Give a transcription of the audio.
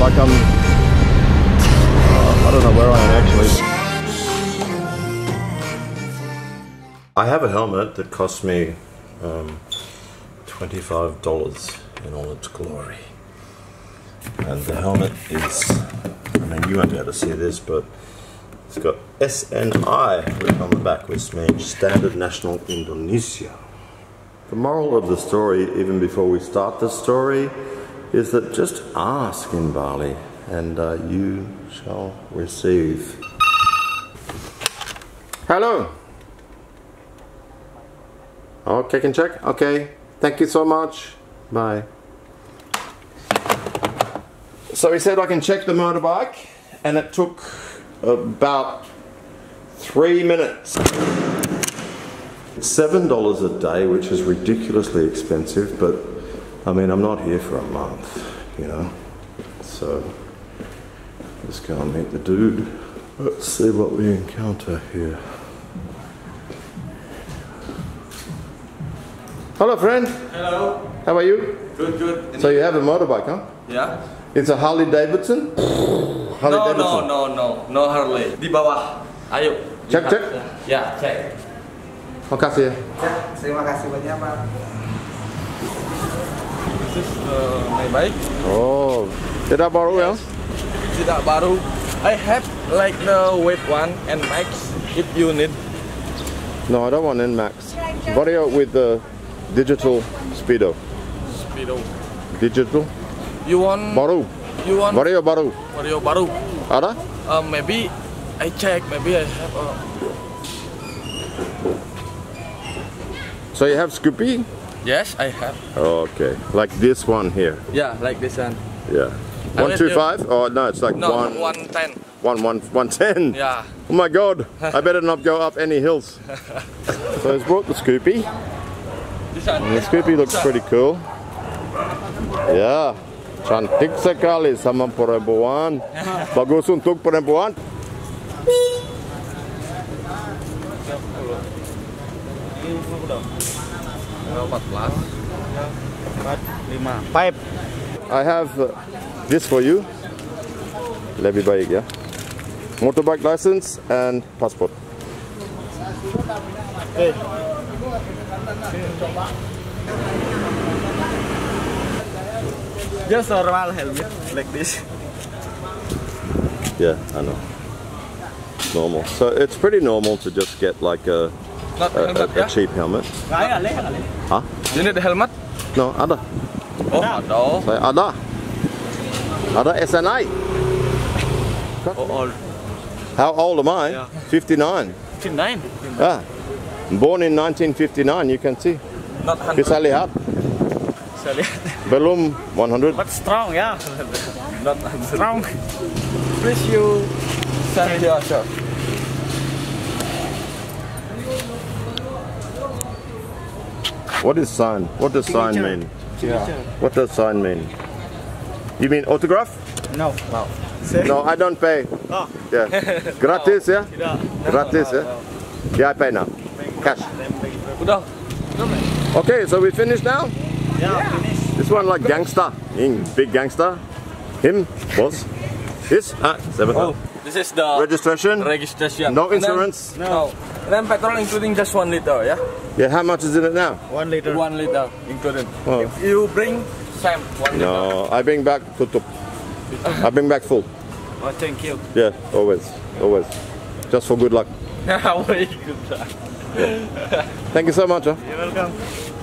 like I'm, uh, I don't know where I am actually. I have a helmet that cost me um, $25 in all its glory. And the helmet is, I mean you won't be able to see this, but it's got SNI written on the back, which means Standard National Indonesia. The moral of the story, even before we start the story, is that just ask in Bali and uh, you shall receive. Hello. Okay, can check. Okay, thank you so much. Bye. So he said I can check the motorbike, and it took about three minutes. Seven dollars a day, which is ridiculously expensive, but I mean, I'm not here for a month, you know. So let's go and meet the dude. Let's see what we encounter here. Hello, friend. Hello. How are you? Good, good. So you have a motorbike, huh? Yeah. It's a Harley Davidson. Harley No, Davidson. no, no, no, no Harley. Di bawah. Ayo. Cek, Lihat. cek. Ya, cek. Makasih ya. Ya, terima kasih banyak Pak. This is uh, my bike. Oh, tidak baru ya? Tidak baru. I have like the weight one Nmax if you need. No, I don't want Nmax. Vario with the digital speedo. Speedo. Digital You want? baru. You want? Vario baru. Vario baru. Ada? Uh, maybe I check. Maybe I have. Uh, So you have Scoopy? Yes, I have. Okay, like this one here. Yeah, like this one. Yeah. I One let two you- five? Oh no, it's like No, one, one ten. one, one, one ten. Yeah. Oh my god, I better not go up any hills. so he's brought the Scoopy. This one. And the Scoopy looks pretty cool. Yeah. Cantik sekali sama perempuan. Bagus untuk perempuan. Pipe. I have uh, this for you. Lebih baik yeah Motorbike license and passport. Just normal helmet like this. Yeah, I know. Normal. So it's pretty normal to just get like a, Not a, helmet, a, a yeah? cheap helmet. Kaya leh, kali. Huh? You need the helmet? No, ada. Oh, ada. Saya ada. Ada SNI. Oh, all. How old am I? Yeah. 59. 59. Ah. Born in 1959, you can see. Not hundred. Bisa lihat. Belum 100. But strong ya. Not hundred. Strong. Please you Send here, sir. What is sign? What does sign mean? Signature. What does sign mean? You mean autograph? No. No. No, I don't pay. Oh. Yeah. Gratis ya? Tidak. Gratis ya? Yeah, I pay now. Cash. Udah. Okay, so we finished now? Ya, finish. This one like gangster. Ying, big gangster. Him, boss. This, ah, seven. Oh, this is the Registration? registration. No And then- insurance? No. And then petrol including just one liter, yeah? Yeah, how much is in it now? One liter. One liter included. Oh. If you bring same one liter. No, I bring back tutup. I bring back full. Oh, thank you. Yeah, always, always. Just for good luck. Very good. Thank you so much. Huh? You're welcome.